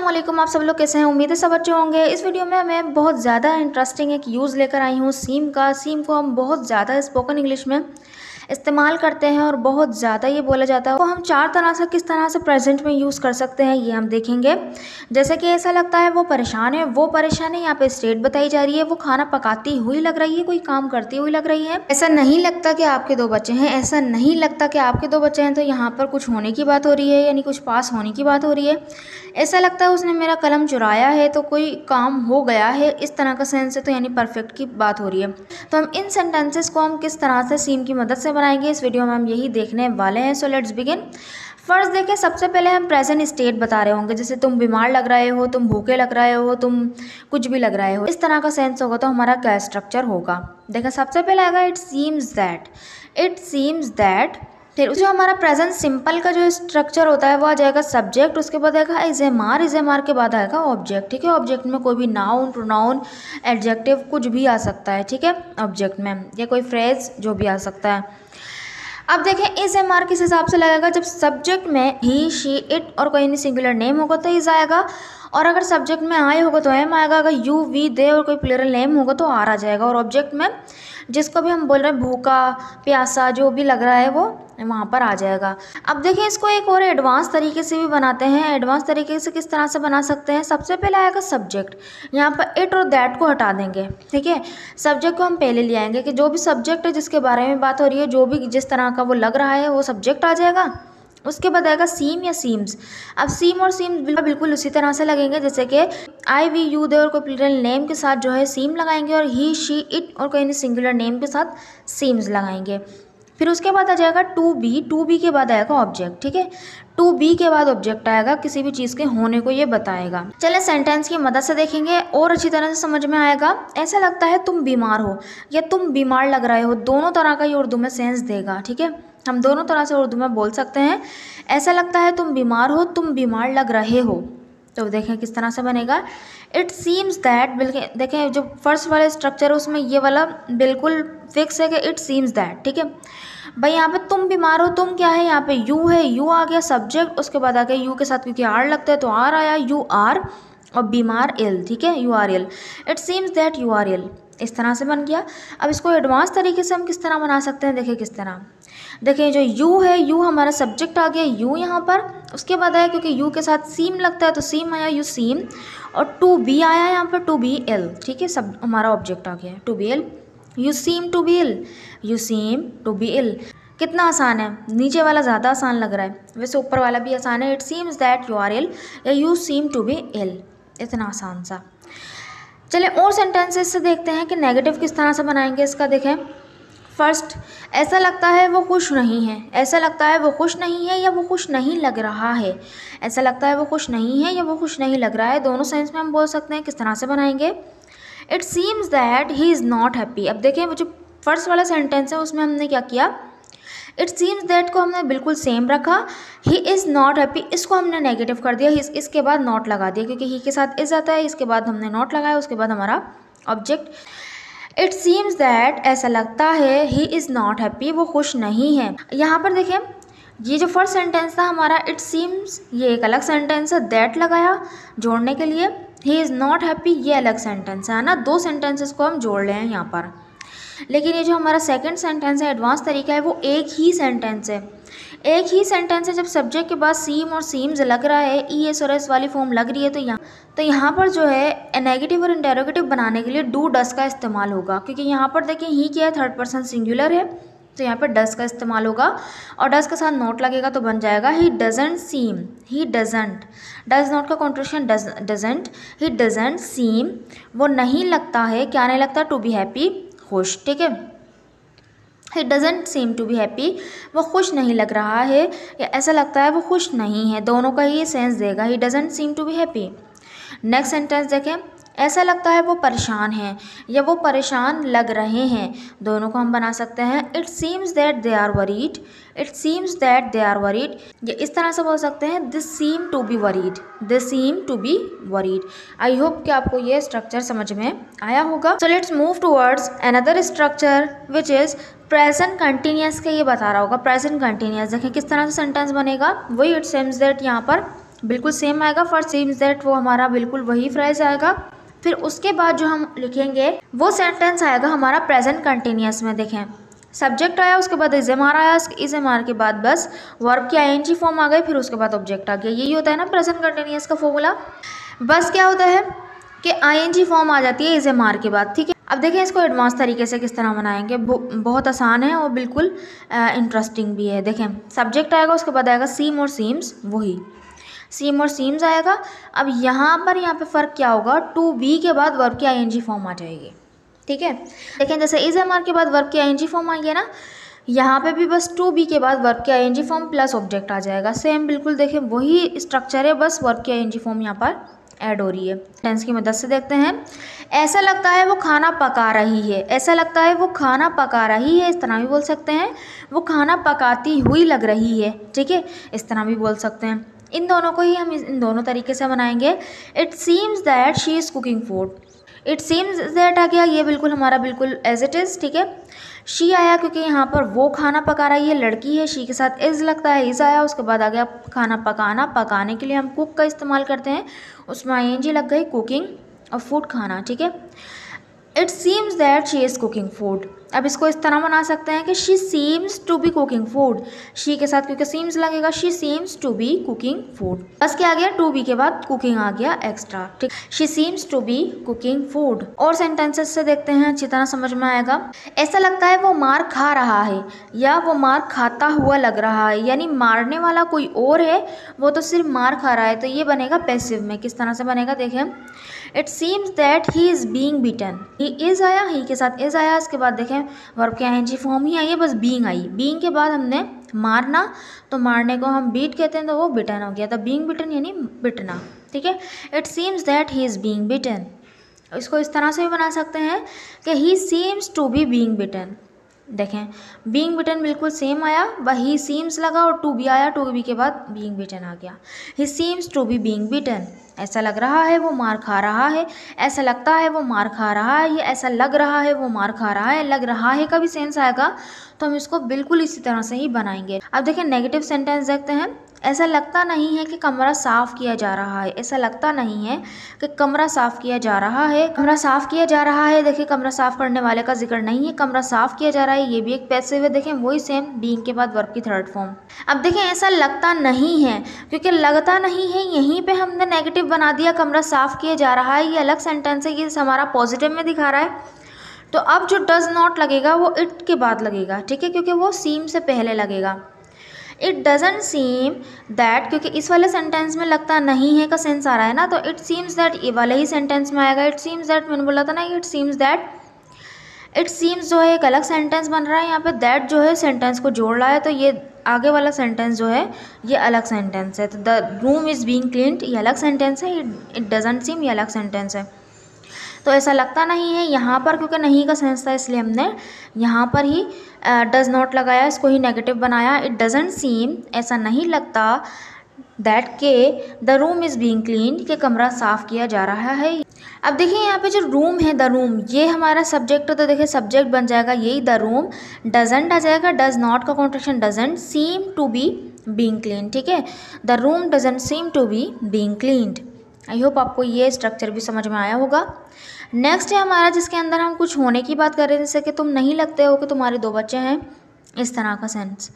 वालेकुम आप सब लोग कैसे हैं? उम्मीद है सब अच्छे होंगे। इस वीडियो में मैं बहुत ज़्यादा इंटरेस्टिंग एक यूज़ लेकर आई हूँ सीम का। सीम को हम बहुत ज़्यादा स्पोकन इंग्लिश में इस्तेमाल करते हैं और बहुत ज़्यादा ये बोला जाता है। वो हम चार तरह से किस तरह से प्रेजेंट में यूज़ कर सकते हैं, ये हम देखेंगे। जैसे कि ऐसा लगता है, वो परेशान है, वो परेशान है यहाँ पे स्टेट बताई जा रही है, वो खाना पकाती हुई लग रही है, कोई काम करती हुई लग रही है। ऐसा नहीं लगता कि आपके दो बच्चे हैं, ऐसा नहीं लगता कि आपके दो बच्चे हैं तो यहाँ पर कुछ होने की बात हो रही है, यानी कुछ पास होने की बात हो रही है। ऐसा लगता है उसने मेरा कलम चुराया है तो कोई काम हो गया है, इस तरह का सेंस है तो यानी परफेक्ट की बात हो रही है। तो हम इन सेंटेंसेस को हम किस तरह से सीम की मदद से बनाएँगे। इस वीडियो में हम यही देखने वाले हैं। सो लेट्स बिगिन फ़र्स्ट देखें सबसे पहले हम प्रेजेंट स्टेट बता रहे होंगे। जैसे तुम बीमार लग रहे हो, तुम भूखे लग रहे हो, तुम कुछ भी लग रहे हो, इस तरह का सेंस होगा तो हमारा क्या स्ट्रक्चर होगा? देखें सबसे पहले आएगा it seems that it seems that फिर जो हमारा प्रेजेंट सिंपल का जो स्ट्रक्चर होता है, वो आ जाएगा सब्जेक्ट उसके बाद आएगा is am are is am are के बाद आएगा ऑब्जेक्ट ठीक है? ऑब्जेक्ट में कोई भी नाउन प्रोनाउन एडजेक्टिव कुछ भी आ सकता है, ठीक है? ऑब्जेक्ट में, या कोई फ्रेज जो भी आ सकता है। अब देखें, इस एम आर किस हिसाब से लगेगा जब सब्जेक्ट में ही शी इट और कोई नहीं सिंगुलर नेम होगा तो इज़ आएगा। और अगर सब्जेक्ट में आए होगा तो एम आएगा। अगर यू वी दे और कोई प्लेरल नेम होगा तो आर आ जाएगा। और ऑब्जेक्ट में जिसको भी हम बोल रहे हैं, भूखा, प्यासा, जो भी लग रहा है वो वहाँ पर आ जाएगा। अब देखिए, इसको एक और एडवांस तरीके से भी बनाते हैं। एडवांस तरीके से किस तरह से बना सकते हैं? सबसे पहले आएगा सब्जेक्ट यहाँ पर इट और दैट को हटा देंगे, ठीक है? सब्जेक्ट को हम पहले ले आएँगे कि जो भी सब्जेक्ट है, जिसके बारे में बात हो रही है, जो भी जिस तरह का वो लग रहा है, वो सब्जेक्ट आ जाएगा। उसके बाद आएगा सीम या सीम्स अब सीम और सीम बिल्कुल उसी तरह से लगेंगे, जैसे कि आई वी यू दे और कोई प्लूरल नेम के साथ जो है सीम लगाएँगे और ही शी इट और कोई सिंगुलर नेम के साथ सीम्स लगाएँगे। फिर उसके बाद आ जाएगा टू बी टू बी के बाद आएगा ऑब्जेक्ट ठीक है? टू बी के बाद ऑब्जेक्ट आएगा, किसी भी चीज़ के होने को ये बताएगा। चले सेंटेंस की मदद से देखेंगे, और अच्छी तरह से समझ में आएगा। ऐसा लगता है तुम बीमार हो, या तुम बीमार लग रहे हो, दोनों तरह का ये उर्दू में सेंस देगा, ठीक है? हम दोनों तरह से उर्दू में बोल सकते हैं। ऐसा लगता है तुम बीमार हो, तुम बीमार लग रहे हो। तो देखें किस तरह से बनेगा। इट सीम्स दैट बिल्कुल, देखें जो फ़र्स्ट वाला स्ट्रक्चर है, उसमें ये वाला बिल्कुल फिक्स है कि इट सीम्स दैट ठीक है? भाई यहाँ पे तुम बीमार हो तुम क्या है यहाँ पे? यू है यू आ गया सब्जेक्ट उसके बाद आ गया यू के साथ क्योंकि आर लगता है तो आर आया यू आर और बीमार इल ठीक है? You are ill it seems that you are ill इस तरह से बन गया। अब इसको एडवांस तरीके से हम किस तरह बना सकते हैं? देखिए किस तरह। देखिए जो यू है, यू हमारा सब्जेक्ट आ गया, यू यहाँ पर। उसके बाद आया, क्योंकि यू के साथ सीम लगता है तो सीम आया, यू सीम और टू बी आया यहाँ पर टू बी एल ठीक है, सब हमारा ऑब्जेक्ट आ गया to be L you seem to be L you seem to be L कितना आसान है, नीचे वाला ज़्यादा आसान लग रहा है। वैसे ऊपर वाला भी आसान है it seems that you are ill या you seem to be ill इतना आसान सा। चलिए, और सेंटेंसेस से देखते हैं कि नेगेटिव किस तरह से बनाएँगे इसका, देखें। फ़र्स्ट ऐसा लगता है वो खुश नहीं है ऐसा लगता है वो खुश नहीं है या वो खुश नहीं लग रहा है। ऐसा लगता है वो खुश नहीं है या वो खुश नहीं लग रहा है दोनों सेंस में हम बोल सकते हैं किस तरह से बनाएँगे। It seems that he is not happy अब देखें वो जो फ़र्स्ट वाला सेंटेंस है उसमें हमने क्या किया? इट सीम्स दैट को हमने बिल्कुल सेम रखा। ही इज़ नॉट हैप्पी इसको हमने नेगेटिव कर दिया। इस, इसके बाद नॉट लगा दिया क्योंकि ही के साथ इज़ आता है इसके बाद हमने नॉट लगाया उसके बाद हमारा ऑब्जेक्ट इट सीम्स दैट ऐसा लगता है ही इज़ नॉट हैप्पी वो खुश नहीं है। यहाँ पर देखें, ये जो फ़र्स्ट सेंटेंस था हमारा इट सीम्स ये एक अलग सेंटेंस है दैट लगाया जोड़ने के लिए। ही इज़ नॉट हैप्पी ये अलग सेंटेंस है ना? दो सेंटेंसेस को हम जोड़ रहे हैं यहाँ पर। लेकिन ये जो हमारा सेकंड सेंटेंस है एडवांस तरीका है, वो एक ही सेंटेंस है। एक ही सेंटेंस है, जब सब्जेक्ट के बाद सीम और सीम्स लग रहा है ई एस और एस वाली फॉर्म लग रही है तो यहाँ तो यहाँ पर जो है नेगेटिव और इंटेरोगेटिव बनाने के लिए डू डस का इस्तेमाल होगा। क्योंकि यहाँ पर देखिए ही क्या है थर्ड पर्सन सिंगुलर है तो यहाँ पर डस का इस्तेमाल होगा। और डस के साथ नोट लगेगा तो बन जाएगा he doesn't seem he doesn't does not का contraction doesn't he doesn't seem वो नहीं लगता है, क्या नहीं लगता टू बी हैप्पी खुश, ठीक है? He doesn't seem to be happy वो खुश नहीं लग रहा है, या ऐसा लगता है, वो खुश नहीं है, दोनों का ही सेंस देगा he doesn't seem to be happy next sentence देखें। ऐसा लगता है वो परेशान हैं, या वो परेशान लग रहे हैं। दोनों को हम बना सकते हैं। It seems that they are worried it seems that they are worried या इस तरह से बोल सकते हैं this seem to be worried this seem to be worried I hope कि आपको ये स्ट्रक्चर समझ में आया होगा। So let's move towards another structure which is present continuous का ये बता रहा होगा। प्रेजेंट कंटिन्यूस देखें, किस तरह से सेंटेंस बनेगा? वही इट सीम्स दैट यहाँ पर बिल्कुल सेम आएगा फॉर सीम्स दैट वो हमारा बिल्कुल वही फ्रेज आएगा। फिर उसके बाद जो हम लिखेंगे, वो सेंटेंस आएगा हमारा प्रेजेंट कंटिन्यूस में, देखें। सब्जेक्ट आया, उसके बाद इज़ एम आर आया इज़ एम आर के बाद बस वर्ब की आई फॉर्म आ गई, फिर उसके बाद ऑब्जेक्ट आ गया। यही होता है ना प्रेजेंट कंटिन्यूस का फॉर्मूला बस क्या होता है कि आईएनजी फॉर्म आ जाती है इज़ एम आर के बाद, ठीक है? अब देखें इसको एडवांस तरीके से किस तरह बनाएँगे बहुत आसान है और बिल्कुल इंटरेस्टिंग भी है। देखें सब्जेक्ट आएगा, उसके बाद आएगा सीम और सीम्स वही। सीम और सीम्स आएगा अब यहाँ पर यहाँ पे फ़र्क क्या होगा? टू बी के बाद वर्ब की आई फॉर्म आ जाएगी। ठीक है? देखें जैसे इज़ एम आर के बाद वर्ब की आई फॉर्म आई है ना, यहाँ पे भी बस टू बी के बाद वर्ब की आई फॉर्म प्लस ऑब्जेक्ट आ जाएगा। सेम बिल्कुल देखें, वही स्ट्रक्चर है, बस वर्ब की आई फॉर्म यहाँ पर ऐड हो रही है। टेंस की मदद से देखते हैं। ऐसा लगता है वो खाना पका रही है। ऐसा लगता है वो खाना पका रही है। इस तरह भी बोल सकते हैं। वो खाना पकाती हुई लग रही है। ठीक है? इस तरह भी बोल सकते हैं। इन दोनों को ही हम इन दोनों तरीके से बनाएँगे it seems that she is cooking food it seems that आ गया ये बिल्कुल हमारा बिल्कुल एज इट इज़ ठीक है? शी आया क्योंकि यहाँ पर वो खाना पका रही है लड़की है शी के साथ इज़ लगता है इज़ आया, उसके बाद आ गया खाना पकाना, पकाने के लिए हम कुक का इस्तेमाल करते हैं। उसमें आई लग गई कुकिंग और फ़ूड खाना, ठीक है? It seems that she is cooking food अब इसको इस तरह बना सकते हैं कि she seems to be cooking food she के साथ क्योंकि सीम्स लगेगा she seems to be cooking food बस क्या आ गया टू बी के बाद कुकिंग आ गया एक्स्ट्रा ठीक? She seems to be cooking food और सेंटेंसेस से देखते हैं, अच्छी तरह समझ में आएगा। ऐसा लगता है वो मार खा रहा है, या वो मार खाता हुआ लग रहा है, यानी मारने वाला कोई और है, वो तो सिर्फ़ मार खा रहा है। तो ये बनेगा पैसिव में, किस तरह से बनेगा देखें। It seems that he is being beaten he is आया ही के साथ इज़ आया, इसके बाद देखें। वर्ब के आई जी फॉर्म ही आई है, बस बींग आई। बींग के बाद हमने मारना तो मारने को हम बीट कहते हैं तो वो बिटन हो गया तो बींग बिटन यानी बिटना, ठीक है? It seems that he is being beaten इसको इस तरह से भी बना सकते हैं कि he seems to be being beaten देखें बींग बिटन बिल्कुल सेम आया व ही सीम्स लगा और टू बी आया टू बी के बाद बींग बिटन आ गया। He seems to be being beaten ऐसा लग रहा है, वो मार खा रहा है। ऐसा लगता है, वो मार खा रहा है। ये ऐसा लग रहा है, वो मार खा रहा है। लग रहा है का भी सेंस आएगा तो हम इसको बिल्कुल इसी तरह से ही बनाएँगे। अब देखें नेगेटिव सेंटेंस देखते हैं। ऐसा लगता नहीं है कि कमरा साफ़ किया जा रहा है, ऐसा लगता नहीं है कि कमरा साफ़ किया जा रहा है। कमरा साफ़ किया जा रहा है, देखिए कमरा साफ़ करने वाले का ज़िक्र नहीं है, कमरा साफ़ किया जा रहा है, ये भी एक पैसे हुए देखें वही सेम बींग के बाद वर्ब की थर्ड फॉर्म अब देखें ऐसा लगता नहीं है, क्योंकि लगता नहीं है, यहीं पर हमने नेगेटिव बना दिया, कमरा साफ़ किया जा रहा है, ये अलग सेंटेंस है, ये हमारा पॉजिटिव में दिखा रहा है। तो अब जो डज़ नॉट लगेगा, वो इट के बाद लगेगा, ठीक है? क्योंकि वो सीम से पहले लगेगा। इट डजेंट सीम दैट क्योंकि इस वाले सेंटेंस में लगता नहीं है का सेंस आ रहा है ना तो इट सीम्स दैट ये वाले ही सेंटेंस में आएगा। इट सीम्स दैट मैंने बोला था ना it seems that it seems जो है एक अलग सेंटेंस बन रहा है। यहाँ पे दैट जो है सेंटेंस को जोड़ रहा है तो ये आगे वाला सेंटेंस जो है, ये अलग सेंटेंस है। तो the room is being clean ये अलग सेंटेंस है। इट डजेंट सीम ये अलग सेंटेंस है। तो ऐसा लगता नहीं है, यहाँ पर क्योंकि नहीं का सेंस था इसलिए हमने यहाँ पर ही डज़ नॉट लगाया, इसको ही नेगेटिव बनाया। इट डजेंट सीम ऐसा नहीं लगता दैट के the room is being clean के कमरा साफ़ किया जा रहा है। अब देखिए यहाँ पे जो रूम है द रूम ये हमारा सब्जेक्ट तो देखिए सब्जेक्ट बन जाएगा यही द रूम डजेंट आ जाएगा डज नॉट का contraction doesn't seem to be being clean ठीक है? The room doesn't seem to be being cleaned I hope आपको ये स्ट्रक्चर भी समझ में आया होगा। नेक्स्ट है हमारा, जिसके अंदर हम कुछ होने की बात कर रहे हैं, जैसे कि तुम नहीं लगते हो कि तुम्हारे दो बच्चे हैं, इस तरह का सेंस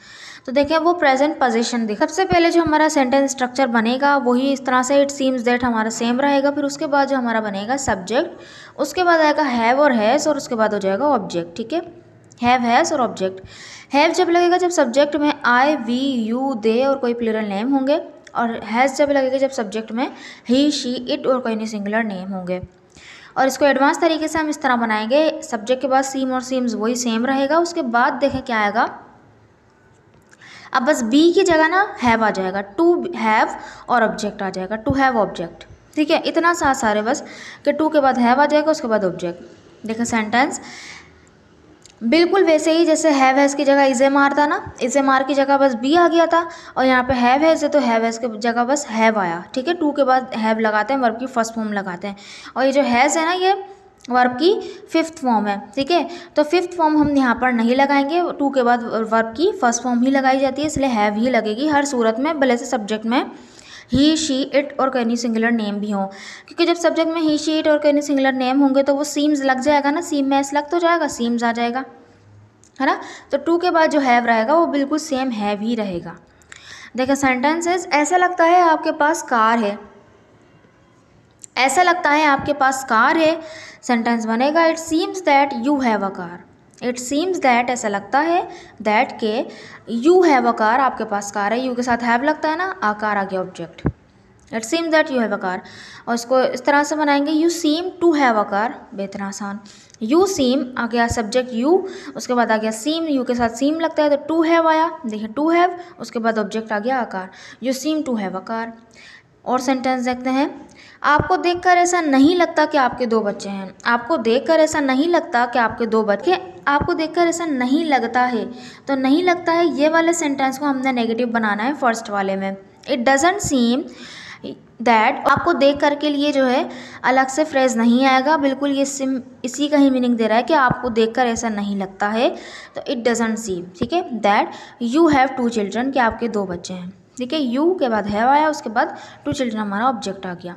तो देखें, वो प्रेजेंट पोजीशन देख सबसे पहले जो हमारा सेंटेंस स्ट्रक्चर बनेगा, वही इस तरह से इट सीम्स दैट हमारा सेम रहेगा, फिर उसके बाद जो हमारा बनेगा सब्जेक्ट उसके बाद आएगा हैव और हैज़ और उसके बाद हो जाएगा ऑब्जेक्ट ठीक है? हैव हैज़ और ऑब्जेक्ट हैव जब लगेगा, जब सब्जेक्ट में आई वी यू दे और कोई प्लूरल नेम होंगे, और हैज़ जब लगेगा, जब सब्जेक्ट में ही शी इट और कोई नहीं सिंगुलर नेम होंगे। और इसको एडवांस तरीके से हम इस तरह बनाएँगे। सब्जेक्ट के बाद सीम और सीम्स वही सेम रहेगा, उसके बाद देखें क्या आएगा। अब बस बी की जगह ना हैव आ जाएगा। टू हैव और ऑब्जेक्ट आ जाएगा। टू हैव ऑब्जेक्ट ठीक है? इतना सा सारे बस कि टू के बाद हैव आ जाएगा, उसके बाद ऑब्जेक्ट देखें सेंटेंस बिल्कुल वैसे ही जैसे हैव हैज़ की जगह इज़े मार था ना इज़े मार की जगह बस बी आ गया था और यहाँ पे हैव हैज़ है तो हैव हैज़ की जगह बस हैव आया, ठीक है? टू के बाद हैव लगाते हैं, वर्ब की फ़र्स्ट फॉर्म लगाते हैं। और ये जो हैज़ है ना ये, वर्ब की फिफ्थ फॉर्म है, ठीक है? तो फिफ्थ फॉर्म हम यहाँ पर नहीं लगाएँगे, टू के बाद वर्ब की फ़र्स्ट फॉर्म ही लगाई जाती है, इसलिए हैव ही लगेगी हर सूरत में, भले से सब्जेक्ट में। ही शी इट और कैनी सिंगुलर नेम भी हों। क्योंकि जब सब्जेक्ट में ही शी इट और कैनी सिंगुलर नेम होंगे तो वो सीम्स लग जाएगा ना सीम में एस लग तो जाएगा सीम्स आ जाएगा। है ना? तो टू के बाद जो हैव रहेगा, वो बिल्कुल सेम हैव ही रहेगा। देखिए सेंटेंसेस ऐसा लगता है आपके पास कार है। ऐसा लगता है आपके पास कार है। सेंटेंस बनेगा it seems that you have a car it seems that ऐसा लगता है दैट के यू हैव अ कार आपके पास कार है यू के साथ हैव लगता है ना, आ कार आ गया object it seems that you have a car और इसको इस तरह से बनाएँगे you seem to have a car बेहतर आसान. यू सीम आ गया सब्जेक्ट यू उसके बाद आ गया सीम यू के साथ सीम लगता है तो टू हैव आया. देखिए टू हैव उसके बाद ऑब्जेक्ट आ गया a car you seem to have a car और सेंटेंस देखते हैं. आपको देखकर ऐसा नहीं लगता कि आपके दो बच्चे हैं। आपको देखकर ऐसा नहीं लगता कि आपके दो बच्चे आपको देखकर ऐसा नहीं लगता है। तो नहीं लगता है, ये वाले सेंटेंस को हमने नेगेटिव बनाना है फ़र्स्ट वाले में। इट डजेंट सीम दैट आपको देख कर के लिए जो है, अलग से फ्रेज नहीं आएगा। बिल्कुल ये सिम इसी का ही मीनिंग दे रहा है कि आपको देखकर ऐसा नहीं लगता है। तो इट डजेंट सीम ठीक है? That you have two children कि आपके दो बच्चे हैं। ठीक है? यू के बाद हैव आया, उसके बाद टू चिल्ड्रन हमारा ऑब्जेक्ट आ गया।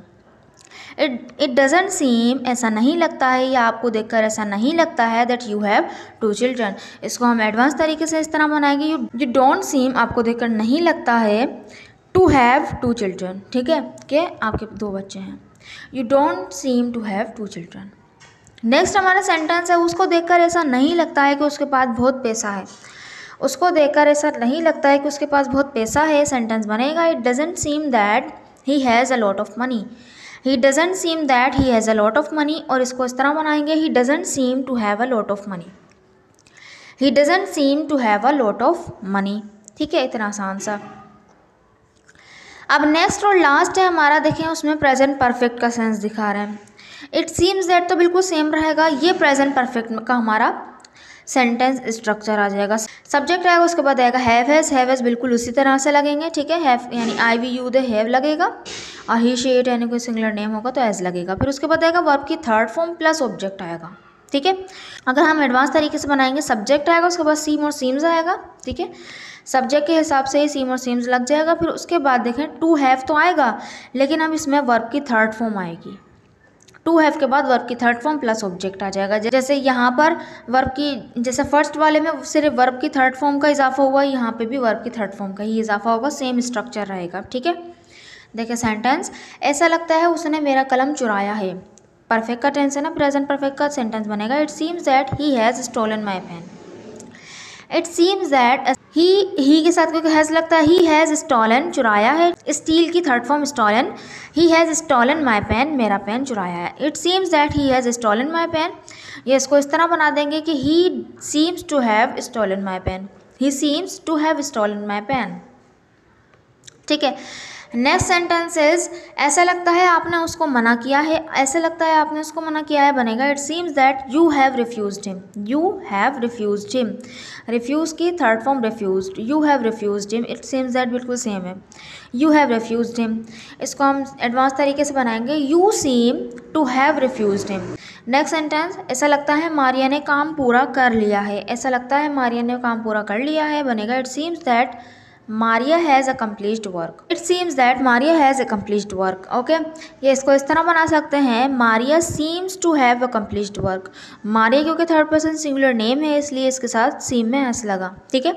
इट इट डजेंट सीम ऐसा नहीं लगता है या आपको देखकर ऐसा नहीं लगता है that you have two children इसको हम एडवांस तरीके से इस तरह बनाएँगे यू यू डोंट सीम आपको देखकर नहीं लगता है टू हैव टू चिल्ड्रन ठीक है? कि आपके दो बच्चे हैं। You don't seem to have two children next हमारा सेंटेंस है, उसको देखकर ऐसा नहीं लगता है कि उसके पास बहुत पैसा है। उसको देखकर ऐसा नहीं लगता है कि उसके पास बहुत पैसा है सेंटेंस बनेगा। It doesn't seem that he has a lot of money he doesn't seem that he has a lot of money और इसको इस तरह बनाएँगे he doesn't seem to have a lot of money he doesn't seem to have a lot of money ठीक है, इतना आसान सा। अब नेक्स्ट और लास्ट है हमारा, देखें, उसमें प्रेजेंट परफेक्ट का सेंस दिखा रहे हैं। इट सीम्स दैट तो बिल्कुल सेम रहेगा, ये प्रेजेंट परफेक्ट का हमारा सेंटेंस स्ट्रक्चर आ जाएगा। सब्जेक्ट आएगा उसके बाद आएगा हैव हैज़ हैव हैज़ बिल्कुल उसी तरह से लगेंगे, ठीक है? हैव यानी I we you they have लगेगा, और ही शेट यानी कोई सिंगुलर नेम होगा तो एज लगेगा। फिर उसके बाद आएगा वर्ब की थर्ड फॉर्म प्लस ऑब्जेक्ट आएगा, ठीक है? अगर हम एडवांस तरीके से बनाएँगे सब्जेक्ट आएगा, उसके बाद सीम और सीम्स आएगा, ठीक है? सब्जेक्ट के हिसाब से ही सीम और सीम्स लग जाएगा, फिर उसके बाद देखें टू हैव तो आएगा, लेकिन अब इसमें वर्ब की थर्ड फॉर्म आएगी। टू हैव के बाद वर्ब की थर्ड फॉर्म प्लस ऑब्जेक्ट आ जाएगा। जैसे यहाँ पर वर्ब की, जैसे फ़र्स्ट वाले में सिर्फ़ वर्ब की थर्ड फॉर्म का इजाफा हुआ, यहाँ पे भी वर्ब की थर्ड फॉर्म का ही इजाफा होगा सेम स्ट्रक्चर रहेगा, ठीक है? देखिए सेंटेंस ऐसा लगता है उसने मेरा कलम चुराया है। परफेक्ट का टेंस है ना प्रेजेंट परफेक्ट का सेंटेंस बनेगा। It seems that he has stolen my pen it seems that he he के साथ क्योंकि हैज़ लगता है ही हैज़ स्टॉलन चुराया है स्टील की third form stolen he has stolen my pen मेरा पेन चुराया है। It seems that he has stolen my pen ये इसको इस तरह बना देंगे कि he seems to have stolen my pen he seems to have stolen my pen ठीक है? नेक्स्ट सेंटेंस इज़ ऐसा लगता है आपने उसको मना किया है, ऐसा लगता है आपने उसको मना किया है बनेगा। It seems that you have refuse him you have refuse him refuse की third form refuse you have refuse him it seems that बिल्कुल सेम है। यू हैव रिफ्यूज हिम इसको हम एडवांस तरीके से बनाएँगे। You seem to have refuse him next sentence ऐसा लगता है मारिया ने काम पूरा कर लिया है। ऐसा लगता है मारिया ने काम पूरा कर लिया है बनेगा। It seems that Maria has accomplished work it seems that Maria has accomplished work okay ये इसको इस तरह बना सकते हैं। Maria seems to have accomplished work Maria क्योंकि थर्ड पर्सन सिंगुलर नेम है, इसलिए इसके साथ सीम में हंस लगा। ठीक है?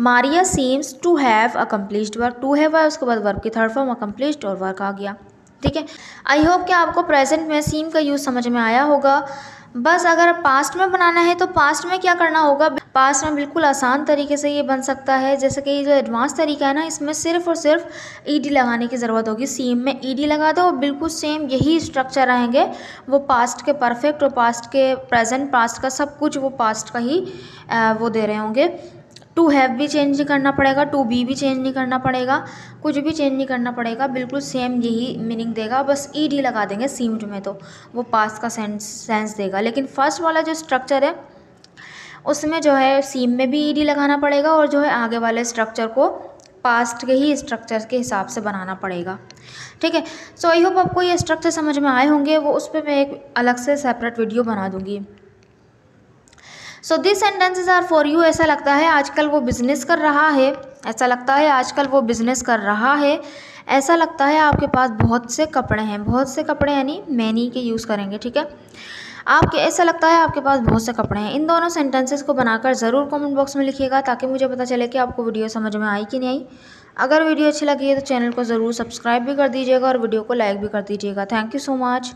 Maria seems to have accomplished work to have है, उसके बाद वर्क की थर्ड फॉर्म अकम्प्लिश्ड और वर्क आ गया। ठीक है? आई होप कि आपको प्रेजेंट में सीम का यूज़ समझ में आया होगा। बस अगर पास्ट में बनाना है तो पास्ट में क्या करना होगा? पास्ट में बिल्कुल आसान तरीके से ये बन सकता है। जैसे कि ये जो एडवांस तरीका है ना, इसमें सिर्फ़ और सिर्फ़ ईडी लगाने की ज़रूरत होगी। सीम में ईडी लगा दो बिल्कुल सेम यही स्ट्रक्चर रहेंगे वो पास्ट के परफेक्ट और पास्ट के प्रेजेंट पास्ट का सब कुछ वो पास्ट का ही वो दे रहे होंगे। टू हैव भी चेंज नहीं करना पड़ेगा, टू बी भी चेंज नहीं करना पड़ेगा, कुछ भी चेंज नहीं करना पड़ेगा, बिल्कुल सेम यही मीनिंग देगा, बस ई डी लगा देंगे सीम्ड में तो वो पास का सेंस सेंस देगा। लेकिन फ़र्स्ट वाला जो स्ट्रक्चर है, उसमें जो है सीम में भी ई डी लगाना पड़ेगा और जो है आगे वाले स्ट्रक्चर को पास्ट के ही स्ट्रक्चर के हिसाब से बनाना पड़ेगा। ठीक है? सो आई होप आपको ये स्ट्रक्चर समझ में आए होंगे, वो उस पर मैं एक अलग से सेपरेट वीडियो बना दूँगी। So this sentences are for you ऐसा लगता है आजकल वो बिज़नेस कर रहा है। ऐसा लगता है आजकल वो बिज़नेस कर रहा है। ऐसा लगता है आपके पास बहुत से कपड़े हैं। बहुत से कपड़े यानी मैनी के यूज़ करेंगे, ठीक है? आपके, ऐसा लगता है आपके पास बहुत से कपड़े हैं। इन दोनों सेंटेंसेस को बनाकर ज़रूर कमेंट बॉक्स में लिखिएगा ताकि मुझे पता चले कि आपको वीडियो समझ में आई कि नहीं आई। अगर वीडियो अच्छी लगी है तो चैनल को ज़रूर सब्सक्राइब भी कर दीजिएगा और वीडियो को लाइक भी कर दीजिएगा। Thank you so much